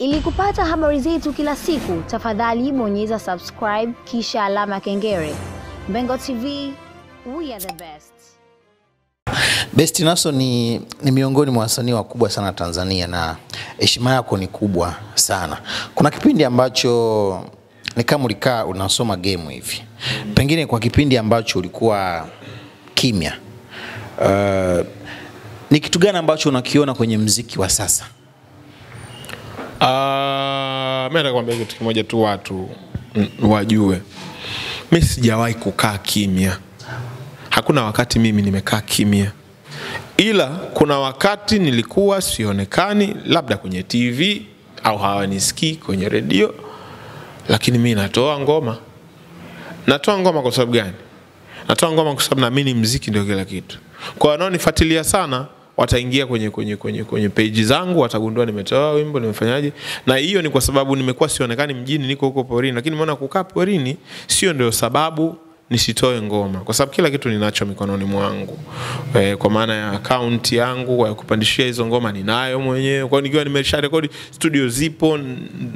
Ili kupata habari zetu kila siku, tafadhali bonyeza subscribe kisha alama kengele. Mbengo TV, we are the best. Best Naso ni, ni miongoni mwa wasanii wakubwa sana Tanzania na heshima yako ni kubwa sana. Kuna kipindi ambacho ni kama ulikaa unasoma game hivi, pengine kwa kipindi ambacho ulikuwa kimya, uh, ni kitu gani ambacho unakiona kwenye mziki wa sasa? Uh, mi nakwambia kitu kimoja tu watu wajue, mi sijawahi kukaa kimya. Hakuna wakati mimi nimekaa kimya, ila kuna wakati nilikuwa sionekani, labda kwenye TV au hawanisikii kwenye redio, lakini mi natoa ngoma. Natoa ngoma kwa sababu gani? Natoa ngoma kwa sababu naamini mziki ndio kila kitu. Kwa wanaonifuatilia sana wataingia kwenye kwenye kwenye kwenye page zangu watagundua nimetoa wimbo nimefanyaje, na hiyo ni kwa sababu nimekuwa sionekani mjini, niko huko porini, lakini maona kukaa porini sio ndio sababu nisitoe ngoma, kwa sababu kila kitu ninacho mikononi mwangu e, kwa maana ya akaunti yangu ya kupandishia hizo ngoma ninayo mwenyewe. Kwa nikiwa nimesha rekodi, studio zipo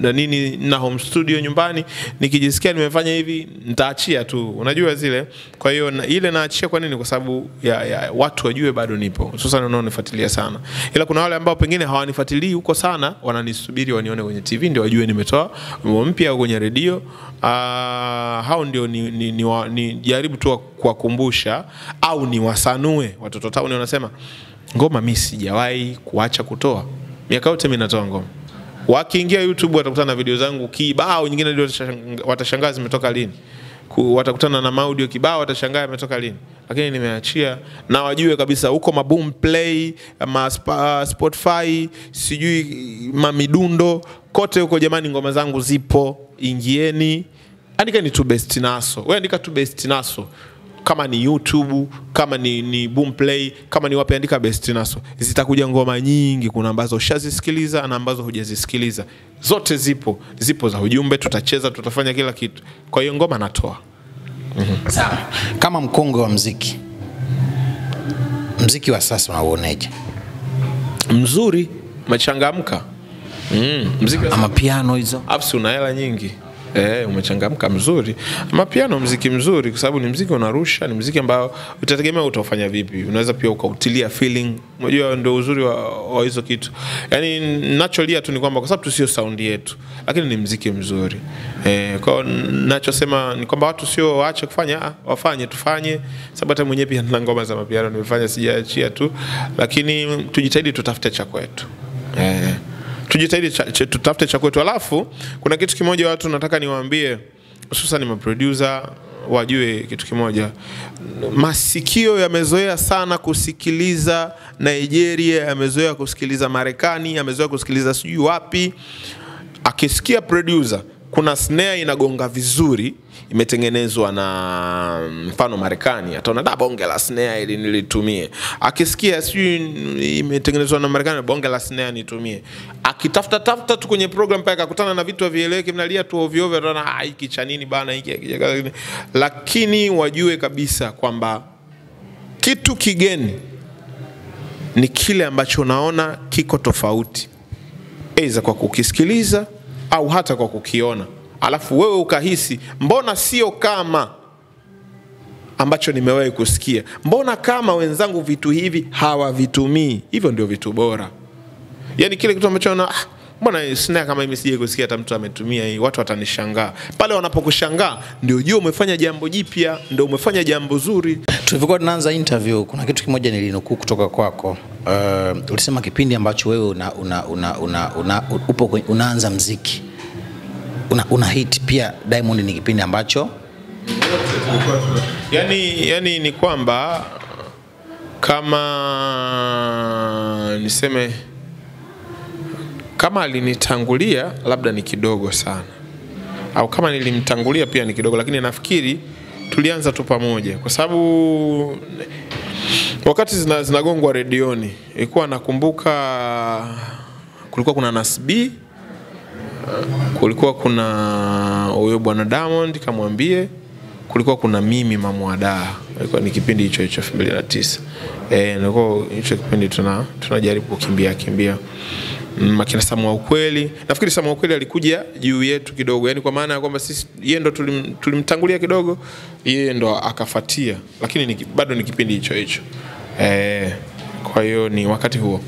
na nini, na home studio nyumbani, nikijisikia nimefanya hivi nitaachia tu, unajua zile. Kwa hiyo na, ile naachia kwa nini? Kwa sababu ya, ya watu wajue bado nipo, hususan wanaonifuatilia sana, ila kuna wale ambao pengine hawanifuatilii huko sana, wananisubiri wanione kwenye TV ndio wajue nimetoa mpya kwenye redio. Uh, hao ndio ni, ni, ni, ni jaribu tu kuwakumbusha au ni wasanue watoto tauni wanasema ngoma mi sijawahi kuacha kutoa. Miaka yote mi natoa ngoma. Wakiingia youtube watakutana na video zangu kibao nyingine ndio watashangaa zimetoka lini. Watakutana na maudio kibao watashangaa yametoka lini. Lakini nimeachia na wajue kabisa huko maboom play ma spotify sijui mamidundo kote huko jamani ngoma zangu zipo. Ingieni andikeni tu best naso. We andika tu best naso. Kama ni youtube kama ni, ni boomplay kama ni wapi andika best naso. Zitakuja ngoma nyingi. Kuna ambazo ushazisikiliza na ambazo hujazisikiliza. Zote zipo. Zipo za ujumbe tutacheza tutafanya kila kitu. Kwa hiyo ngoma natoa. Sawa. Kama mkongwe wa mziki, mziki wa sasa unauoneje? mzuri. Machangamka. mm, mziki wa Ama piano hizo. Apps una hela nyingi Eh, umechangamka mzuri. Mapiano mziki mzuri kwa sababu ni mziki unarusha, ni mziki ambao utategemea utaufanya vipi. Unaweza pia ukautilia feeling. Unajua ndio uzuri wa, wa hizo kitu. Yani nacholia tu ni kwamba kwa sababu tu sio saundi yetu, lakini ni mziki mzuri. Eh, kwa hiyo nachosema ni kwamba watu sio waache kufanya, ah, wafanye tufanye. Sababu hata mwenyewe pia nina ngoma za mapiano nimefanya sijaachia tu, lakini tujitahidi tutafute cha kwetu. Eh tujitahidi tutafute cha kwetu. Alafu kuna kitu kimoja watu nataka niwaambie, hususan maproducer wajue kitu kimoja, masikio yamezoea sana kusikiliza Nigeria, yamezoea kusikiliza Marekani, yamezoea kusikiliza sijui wapi. Akisikia producer kuna snare inagonga vizuri imetengenezwa na mfano Marekani, ataona da bonge la snare ili nilitumie. Akisikia sijui imetengenezwa na Marekani, bonge la snare nitumie. Akitafuta tafuta tu kwenye program pale akakutana na vitu havieleweki, mnalia tu ovyo ovyo, ataona ah, hiki cha nini bana, hiki. Lakini wajue kabisa kwamba kitu kigeni ni kile ambacho naona kiko tofauti, aidha kwa kukisikiliza au hata kwa kukiona, alafu wewe ukahisi mbona sio kama ambacho nimewahi kusikia, mbona kama wenzangu vitu hivi hawavitumii. Hivyo ndio vitu bora, yaani kile kitu ambacho na mbona sina kama mimi sije kusikia hata mtu ametumia hii, watu watanishangaa. Pale wanapokushangaa ndio jua umefanya jambo jipya, ndio umefanya jambo zuri. tulivyokuwa tunaanza interview, kuna kitu kimoja nilinukuu kutoka kwako. Uh, ulisema kipindi ambacho wewe una, una, una, una, una, upo unaanza mziki una, una hit pia. Diamond ni kipindi ambacho yani, yani ni kwamba kama niseme kama alinitangulia labda ni kidogo sana, au kama nilimtangulia pia ni kidogo, lakini nafikiri tulianza tu pamoja, kwa sababu wakati zina, zinagongwa redioni ilikuwa nakumbuka kulikuwa kuna Nasbi kulikuwa kuna huyo bwana Diamond kamwambie, kulikuwa kuna mimi mamwada. Ilikuwa ni kipindi hicho hicho 2009 eh, nilikuwa hicho kipindi tuna tunajaribu kukimbia kimbia. mm, akina Samu wa ukweli. Nafikiri Samu wa ukweli alikuja juu yetu kidogo, yani kwa maana ya kwamba sisi yeye ndo tulim, tulimtangulia kidogo, yeye ndo akafatia, lakini ni, bado ni kipindi hicho hicho eh, kwa hiyo ni wakati huo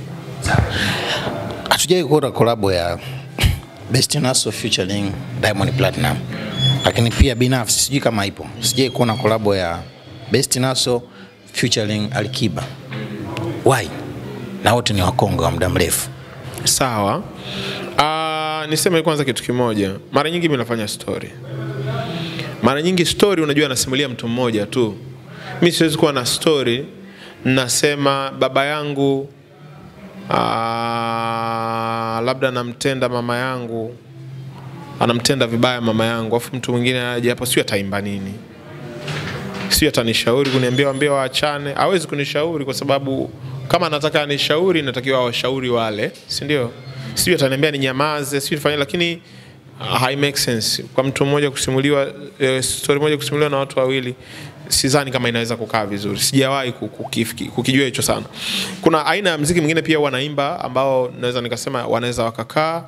Hatujai kuona kolabo ya Best Naso featuring Diamond Platinum, lakini pia binafsi sijui kama ipo, sijai kuona kolabo ya Best Naso featuring Alikiba. Why? Na wote ni Wakongo wa muda mrefu. Sawa. Uh, niseme kwanza kitu kimoja. Mara nyingi mimi nafanya story. Mara nyingi story unajua nasimulia mtu mmoja tu. Mimi siwezi kuwa na story nasema baba yangu uh, labda namtenda mama yangu anamtenda vibaya mama yangu afu mtu mwingine aje hapo sio ataimba nini sio atanishauri kuniambia waambie waachane. Hawezi kunishauri kwa sababu kama anataka anishauri natakiwa washauri wale si ndio? Sio ataniambia ninyamaze sio nifanye lakini uh, hai make sense. Kwa mtu mmoja kusimuliwa eh, story moja kusimuliwa na watu wawili sidhani kama inaweza kukaa vizuri. Sijawahi kukijua hicho sana. Kuna aina ya mziki mwingine pia wanaimba ambao naweza nikasema wanaweza wakakaa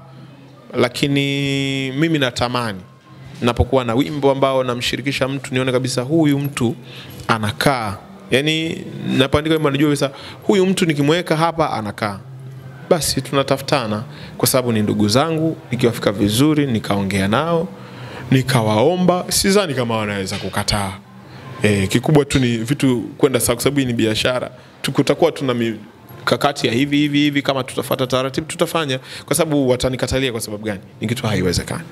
lakini mimi natamani napokuwa na wimbo ambao namshirikisha mtu nione kabisa huyu mtu anakaa. Yani napoandika wimbo najua kabisa huyu mtu nikimweka hapa anakaa. Basi tunatafutana kwa sababu ni ndugu zangu nikiwafika vizuri nikaongea nao nikawaomba sidhani kama wanaweza kukataa. E, kikubwa tu ni vitu kwenda sawa kwa sababu ni biashara. Tukutakuwa tuna mikakati ya hivi hivi hivi kama tutafuata taratibu tutafanya. Kwa sababu watanikatalia kwa sababu gani? Ni kitu haiwezekani.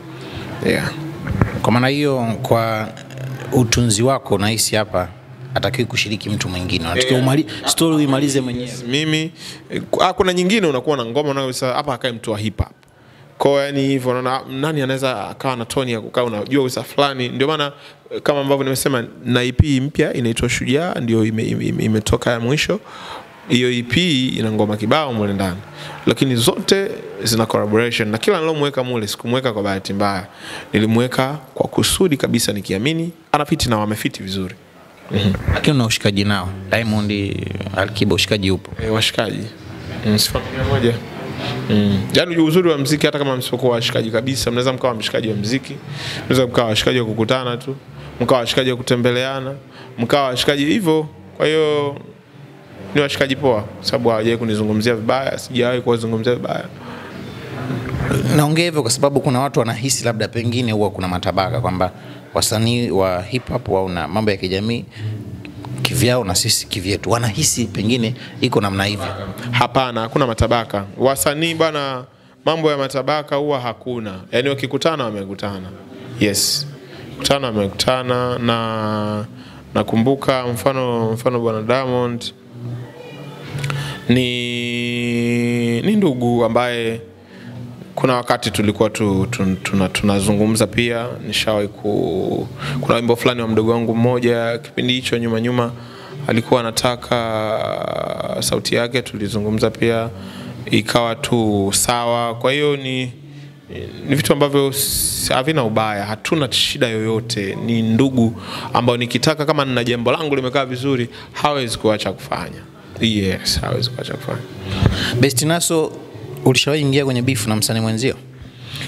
Yeah. Kwa maana hiyo, kwa utunzi wako nahisi hapa atakiwi kushiriki mtu mwingine, unatakiwa umali, story uimalize mwenyewe. mimi ah, kuna nyingine unakuwa na ngoma na kabisa hapa akae mtu wa hip hop kwa yani hivyo unaona nani anaweza akawa na toni ya kukaa unajua kabisa fulani. Ndio maana kama ambavyo nimesema na EP mpya inaitwa Shujaa ndio imetoka ime, ime imetoka ya mwisho hiyo EP ina ngoma kibao mule ndani. Lakini zote zina collaboration. Na kila nilomweka mule sikumweka kwa bahati mbaya. Nilimweka kwa kusudi kabisa nikiamini anafiti na wamefiti vizuri. Lakini una ushikaji nao? Diamond, Alikiba, ushikaji upo. e, washikaji. Mm, si familia moja mm. Yaani uzuri wa mziki, hata kama msipokuwa washikaji kabisa, mnaweza mkawa mshikaji wa mziki, mnaweza mkawa washikaji wa kukutana tu, mkawa washikaji wa kutembeleana, mkawa washikaji hivyo. Kwa hiyo ni washikaji poa, sababu hawajawahi kunizungumzia vibaya, sijawahi kuwazungumzia vibaya. Naongea hivyo kwa sababu kuna watu wanahisi labda pengine huwa kuna matabaka kwamba wasanii wa hip hop au na mambo ya kijamii kivyao na sisi kivyetu, wanahisi pengine iko namna hivyo. Hapana, hakuna matabaka. Wasanii bwana mambo ya matabaka huwa hakuna. yani wakikutana wamekutana. Yes. Kutana wamekutana na nakumbuka mfano mfano bwana Diamond ni ni ndugu ambaye kuna wakati tulikuwa tu, tu, tuna, tunazungumza pia nishawahi ku kuna wimbo fulani wa mdogo wangu mmoja kipindi hicho nyuma nyuma alikuwa anataka sauti yake tulizungumza pia ikawa tu sawa. Kwa hiyo ni ni vitu ambavyo havina ubaya hatuna shida yoyote. Ni ndugu ambao nikitaka kama nina jambo langu limekaa vizuri hawezi kuacha kufanya yes hawezi kuacha kufanya Best Naso, ulishawahi ingia kwenye beef na msanii mwenzio?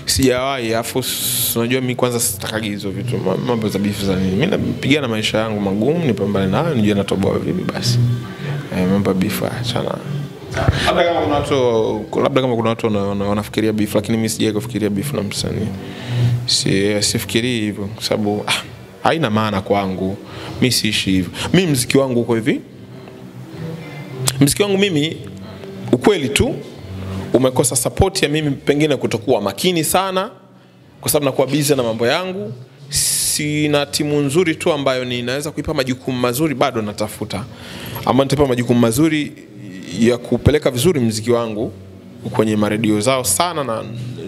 sijawahi afu unajua mi kwanza sitakagi hizo vitu. Mambo za beef za nini? Mi napigana maisha yangu magumu nipambane nayo nijue natoboa vipi basi. Eh, mambo ya beef achana labda kama kuna watu labda kama kuna watu wana- wana- wanafikiria beef, lakini mi sijawahi kufikiria beef na msanii. Si, sifikirii hivyo kwa sababu ah, haina maana kwangu. Mi siishi hivyo. Mi mziki wangu uko hivi mziki wangu mimi ukweli tu umekosa support ya mimi pengine kutokuwa makini sana kwa sababu nakuwa busy na mambo yangu. Sina timu nzuri tu ambayo ninaweza kuipa majukumu mazuri bado natafuta. Ambayo nitaipa majukumu mazuri ya kupeleka vizuri mziki wangu kwenye maredio zao sana na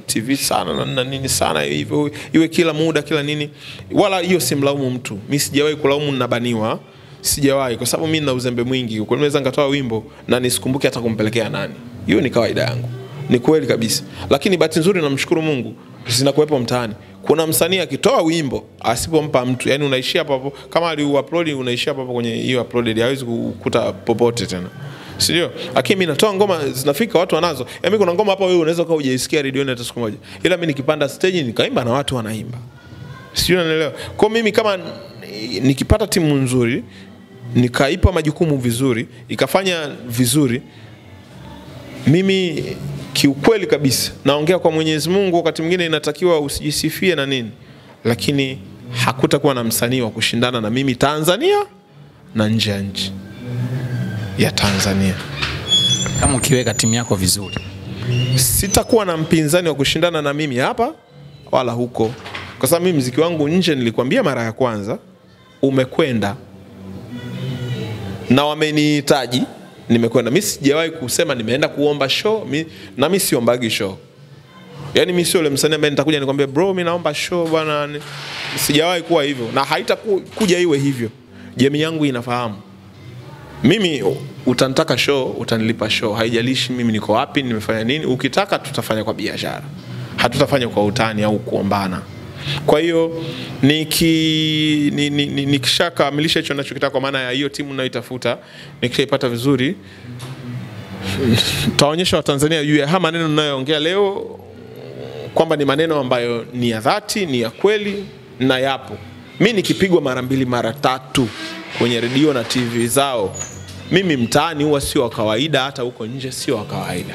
tv sana na, na nini sana hivyo iwe kila muda kila nini. Wala hiyo simlaumu mtu. Mi sijawahi kulaumu nabaniwa sijawahi kwa sababu mi na uzembe mwingi kwa naweza nikatoa wimbo na nisikumbuke hata kumpelekea nani hiyo ni kawaida yangu ni kweli kabisa lakini bahati nzuri namshukuru mungu zinakuwepo mtaani kuna msanii akitoa wimbo asipompa mtu yani unaishia hapo kama aliuupload unaishia hapo kwenye hiyo uploaded hawezi kukuta popote tena Sio? Lakini mimi natoa ngoma zinafika watu wanazo. Yaani kuna ngoma hapa wewe unaweza ukawa hujaisikia redioni hata siku moja. Ila mimi nikipanda stage nikaimba na watu wanaimba. Sio unanielewa? Kwa mimi kama nikipata timu nzuri nikaipa majukumu vizuri, ikafanya vizuri, mimi kiukweli kabisa naongea kwa Mwenyezi Mungu, wakati mwingine inatakiwa usijisifie na nini, lakini hakutakuwa na msanii wa kushindana na mimi Tanzania na nje ya nchi ya Tanzania. Kama ukiweka timu yako vizuri. Sitakuwa na mpinzani wa kushindana na mimi hapa wala huko, kwa sababu mimi mziki wangu nje, nilikwambia mara ya kwanza, umekwenda na wamenihitaji nimekwenda. Mi sijawahi kusema nimeenda kuomba show mi, na mi siombagi show. Yaani mi sio yule msanii ambaye nitakuja nikwambia bro, mi naomba show bwana. Sijawahi kuwa hivyo na haitakuja iwe hivyo. Jamii yangu inafahamu mimi utanitaka show, utanilipa show, haijalishi mimi niko wapi, nimefanya nini. Ukitaka tutafanya kwa biashara, hatutafanya kwa utani au kuombana. Kwa hiyo niki ni- ni- ni- nikishakamilisha hicho ninachokitaka, kwa maana ya hiyo timu ninayoitafuta, nikishaipata vizuri, taonyesha Watanzania juu ya haya maneno ninayoongea leo kwamba ni maneno ambayo ni ya dhati, ni ya kweli na yapo. Mi nikipigwa mara mbili mara tatu kwenye redio na TV zao, mimi mtaani huwa sio wa kawaida, hata huko nje sio wa kawaida.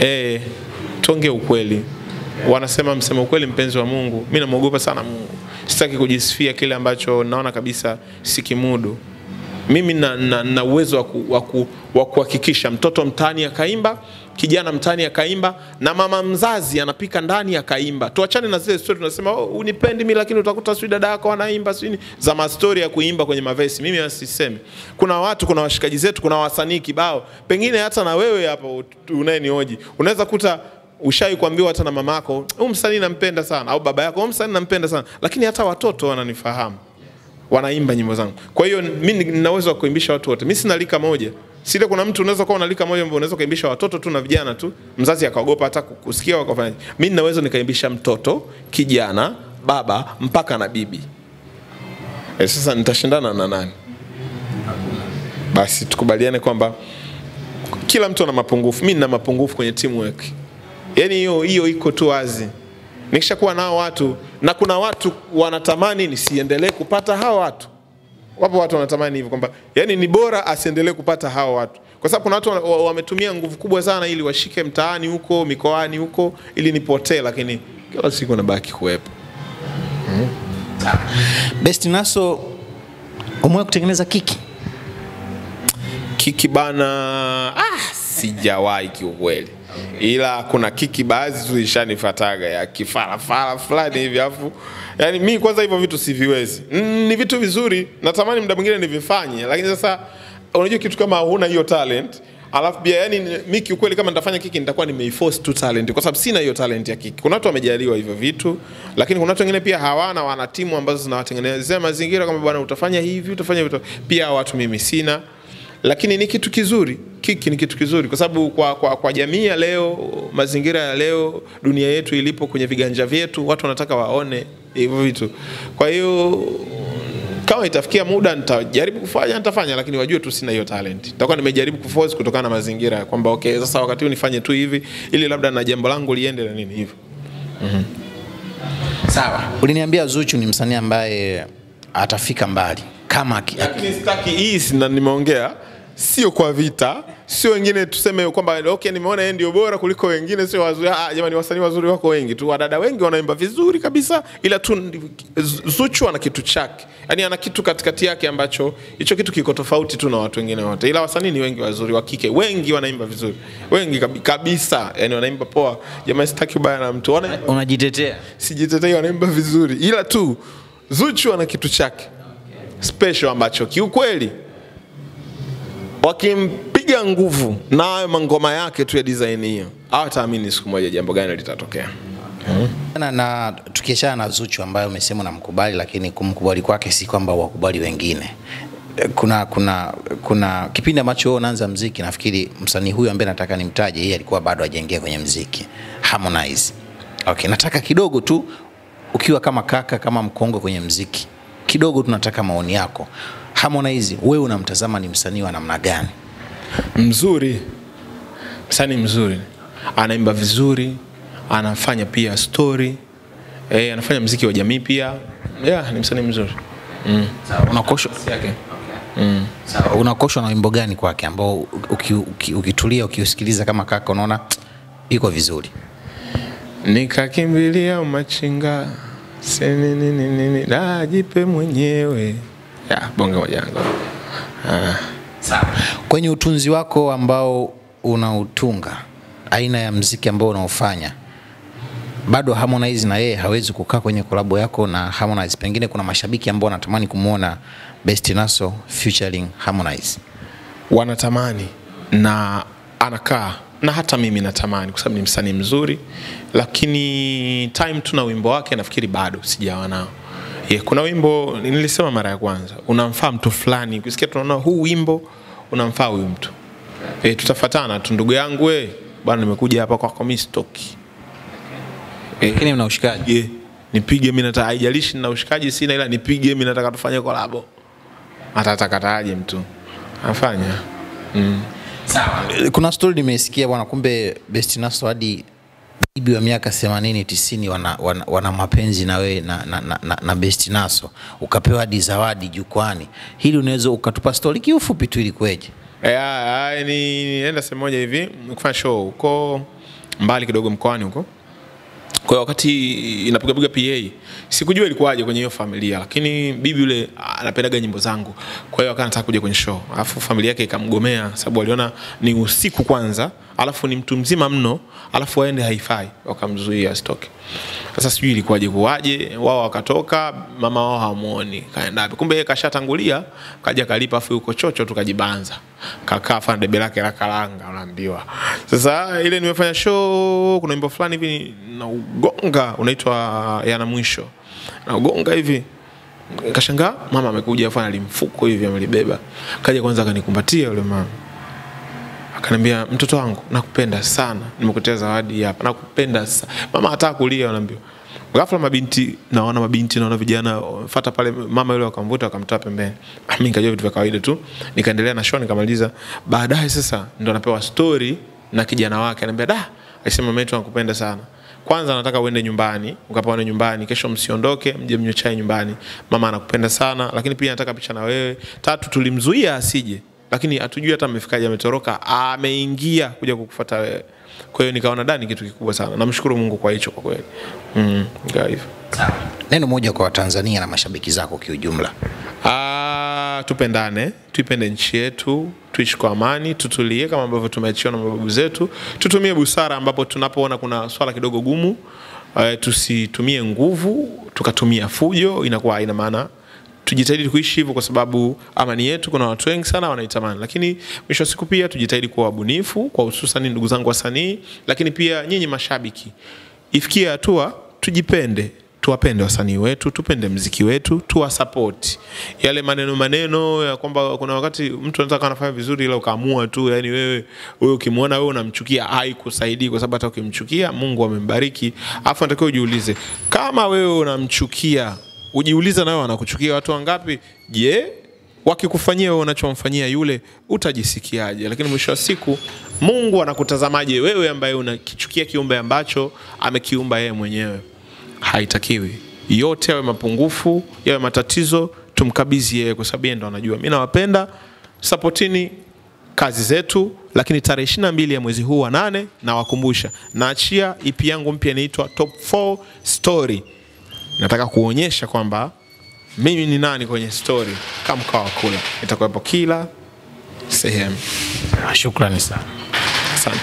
E, tuongee ukweli. Wanasema msema ukweli mpenzi wa Mungu. Mi namwogopa sana Mungu, sitaki kujisifia kile ambacho naona kabisa sikimudu. Mimi na, na, na uwezo wa ku- wa ku- wa kuhakikisha mtoto mtaani akaimba, kijana mtaani akaimba, na mama mzazi anapika ndani akaimba. Tuachane na zile story tunasema oh, unipendi mimi, lakini utakuta sijui dada yako anaimba sijui za mastori ya kuimba kwenye mavesi. Mimi asisemi. Kuna watu, kuna washikaji zetu, kuna wasanii kibao, pengine hata na wewe hapo unayenioji unaweza kuta ushai kuambiwa hata na mama yako, huyu msanii nampenda sana, au baba yako, huyu msanii nampenda sana, lakini hata watoto wananifahamu wanaimba nyimbo zangu. Kwa hiyo mimi nina uwezo wa kuimbisha watu wote. Mimi sina lika moja. Sile kuna mtu unaweza kuwa unalika moja mbona unaweza kuimbisha watoto tu na vijana tu, mzazi akaogopa hata kusikia wakafanya. Mimi nina uwezo nikaimbisha mtoto, kijana, baba mpaka na bibi. E, sasa nitashindana na nani? Basi tukubaliane kwamba kila mtu ana mapungufu. Mimi nina mapungufu kwenye teamwork. Yaani hiyo hiyo iko tu wazi. Nikishakuwa nao watu na kuna watu wanatamani nisiendelee kupata hao watu. Wapo watu wanatamani hivyo kwamba yani ni bora asiendelee kupata hao watu, kwa sababu kuna watu wa- wa- wametumia nguvu kubwa sana ili washike mtaani huko mikoani huko ili nipotee, lakini kila siku nabaki kuwepo. Best Naso, umewahi kutengeneza kiki? Kiki bana, ah, sijawahi kiukweli, ila kuna kiki baadhi tu ishanifataga ya kifarafara fulani hivi, afu yani mi kwanza hivyo vitu siviwezi. Mm, ni vitu vizuri, natamani muda mwingine nivifanye, lakini sasa unajua kitu kama huna hiyo talent alafu pia yani mi kiukweli kama nitafanya kiki nitakuwa nimeiforce tu talent kwa sababu sina hiyo talent ya kiki. Kuna watu wamejaliwa hivyo vitu, lakini kuna watu wengine pia hawana, wana timu ambazo zinawatengenezea mazingira kwamba bwana, utafanya hivi, utafanya hivi. Pia watu mimi sina lakini ni kitu kizuri. Kiki ni kitu kizuri kwa sababu kwa, kwa, kwa jamii ya leo, mazingira ya leo, dunia yetu ilipo kwenye viganja vyetu, watu wanataka waone hivyo vitu. Kwa hiyo kama itafikia muda nitajaribu kufanya, nitafanya, lakini wajue tu sina hiyo talent. Nitakuwa nimejaribu kuforce kutokana na mazingira kwamba okay, sasa wakati huu nifanye tu hivi ili labda na jambo langu liende na nini hivyo. mm-hmm. Sawa. Uliniambia Zuchu ni msanii ambaye atafika mbali kama lakini sitaki hii sina nimeongea sio kwa vita sio wengine tuseme kwamba okay nimeona yeye ndio bora kuliko wengine sio wazuri. Ah jamani wasanii wazuri wako wengi tu. Wadada wengi wanaimba vizuri kabisa ila tu Zuchu ana kitu chake. Yani ana kitu katikati yake ambacho hicho kitu kiko tofauti tu na watu wengine wote. Ila wasanii ni wengi wazuri wa kike. Wengi wanaimba vizuri. Wengi kabisa. Yani wanaimba poa. Jamani sitaki ubaya na mtu. Unajitetea. sijitetei wanaimba vizuri. Ila tu Zuchu ana kitu chake special ambacho kiukweli wakimpiga nguvu na hayo mangoma yake tu ya design hiyo hawataamini siku moja jambo gani litatokea. Hmm. Na, na tukiachana na Zuchu ambayo umesema namkubali, lakini kumkubali kwake si kwamba wakubali wengine. Kuna kuna kuna kipindi ambacho wewe unaanza mziki, nafikiri msanii huyu ambaye nataka nimtaje, yeye alikuwa bado hajaingia kwenye mziki, Harmonize. Okay, nataka kidogo tu ukiwa kama kaka kama mkongwe kwenye mziki, kidogo tunataka maoni yako. Harmonize, wewe unamtazama ni msanii wa namna gani? mzuri. Msanii mzuri. Anaimba vizuri anafanya pia story e, anafanya mziki wa jamii pia. Yeah, ni msanii mzuri. Mm. Unakoshwa? Yake. Sawa, unakoshwa na wimbo gani kwake ambao uki- uki- ukitulia ukiusikiliza kama kaka unaona iko vizuri? nikakimbilia seninini najipe mwenyewe ya bonge moja yangu ah. Kwenye utunzi wako ambao unautunga, aina ya mziki ambao unaofanya, bado Harmonize na yeye hawezi kukaa kwenye kolabo yako na Harmonize. Pengine kuna mashabiki ambao wanatamani kumwona Best Naso featuring Harmonize. wanatamani na anakaa na hata mimi natamani kwa sababu ni msanii mzuri lakini time tu na wimbo wake nafikiri bado sijawa nao. Yeah, kuna wimbo nilisema mara ya kwanza unamfaa mtu fulani ukisikia tunaona huu wimbo unamfaa huyu mtu. E, tutafatana tu ndugu yangu we bwana nimekuja hapa kwako mi stoki e, Lakini mna ushikaji. Yeah, nipige mimi nataka haijalishi nina ushikaji sina ila nipige mimi nataka tufanye kolabo atatakataje mtu. Afanya Kuna story nimesikia bwana, kumbe Best Naso hadi bibi wa miaka 80 90 wana, wana, wana mapenzi na wewe na, na, na, na, na Best Naso, ukapewa hadi zawadi jukwani. Hili unaweza ukatupa story kiufupi tu, ilikuweje? Eh, ah, ah, ni nienda sehemu moja hivi kufanya show huko mbali kidogo mkoani huko. Kwa hiyo wakati inapigapiga PA sikujua ilikuwaje kwenye hiyo familia, lakini bibi yule anapendaga nyimbo zangu, kwa hiyo akawa anataka kuja kwenye show, alafu familia yake ikamgomea sababu waliona ni usiku kwanza, alafu ni mtu mzima mno, alafu aende haifai, wakamzuia asitoke. Sasa sijui ilikuwaje kuwaje, wao wakatoka, mama wao hamuoni kaenda wapi. Kumbe yeye kashatangulia, kaja kalipa, afu yuko chocho tukajibanza, kakaa fana debe lake la karanga, unaambiwa. Sasa ile nimefanya show, kuna wimbo fulani hivi na ugonga unaitwa yana mwisho, na ugonga hivi Kashangaa mama amekuja afu alimfuko hivi amelibeba. Kaja kwanza akanikumbatia yule mama. Akaniambia mtoto wangu nakupenda sana. Nimekuletea zawadi hapa. Nakupenda sana. Mama hata kulia anaambiwa. Ghafla mabinti naona mabinti naona vijana fuata pale mama yule akamvuta akamtoa pembeni. Mimi nikajua vitu vya kawaida tu. Nikaendelea na show nikamaliza. Baadaye sasa ndo anapewa story na kijana wake ananiambia da, alisema mimi yetu nakupenda sana kwanza nataka uende nyumbani ukapaone nyumbani kesho msiondoke mje mnywe chai nyumbani mama anakupenda sana lakini pia nataka picha na wewe tatu tulimzuia asije lakini hatujui hata amefikaje ametoroka ameingia kuja kukufuata wewe kwa hiyo nikaona da ni kitu kikubwa sana namshukuru mungu kwa hicho kwa kweli mm, hivyo Neno moja kwa Watanzania na mashabiki zako kiujumla. Ah, tupendane, tuipende nchi yetu, tuishi kwa amani, tutulie kama ambavyo tumeachiwa na mababu zetu, tutumie busara ambapo tunapoona kuna swala kidogo gumu. Uh, tusitumie nguvu tukatumia fujo, inakuwa haina maana. Tujitahidi kuishi hivyo kwa sababu amani yetu kuna watu wengi sana wanaitamani, lakini mwisho wa siku pia tujitahidi kuwa wabunifu, kwa hususan ndugu zangu wasanii, lakini pia nyinyi mashabiki, ifikie hatua tujipende tuwapende wasanii wetu, tupende mziki wetu, tuwasapoti. Yale maneno maneno ya kwamba kuna wakati mtu anataka anafanya vizuri, ila ukaamua tu, yani wewe wewe ukimwona wewe unamchukia, haikusaidii kwa sababu hata ukimchukia Mungu amembariki. Afu natakiwa ujiulize, kama wewe unamchukia, ujiulize nawe wanakuchukia watu wangapi? Je, wakikufanyia wewe unachomfanyia yule utajisikiaje? Lakini mwisho wa siku Mungu anakutazamaje wewe ambaye unakichukia kiumbe ambacho amekiumba yeye mwenyewe? haitakiwi yote yawe mapungufu yawe matatizo tumkabidhi yeye kwa sababu ndo anajua mi nawapenda sapotini kazi zetu lakini tarehe ishirina mbili ya mwezi huu wa nane nawakumbusha naachia ipi yangu mpya inaitwa top 4 story nataka kuonyesha kwamba mimi ni nani kwenye story. Kama mkaa wa kula itakuwepo kila sehemu. Shukrani sana. asante